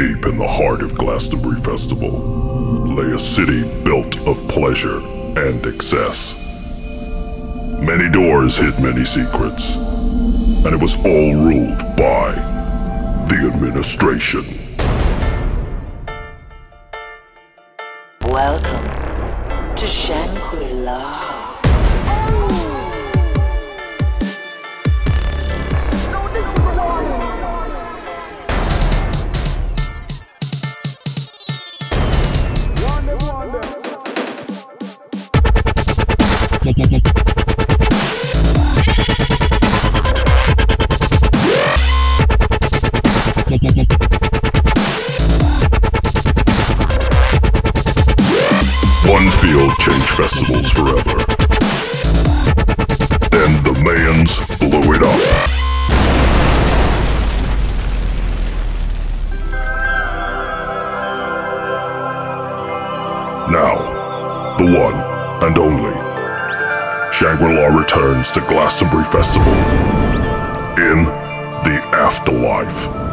Deep in the heart of Glastonbury Festival lay a city built of pleasure and excess. Many doors hid many secrets, and it was all ruled by the administration. Welcome to Shangri-La. One field changed festivals forever. Then the Mayans blew it up. Now, the one and only Shangri-La returns to Glastonbury Festival in the afterlife.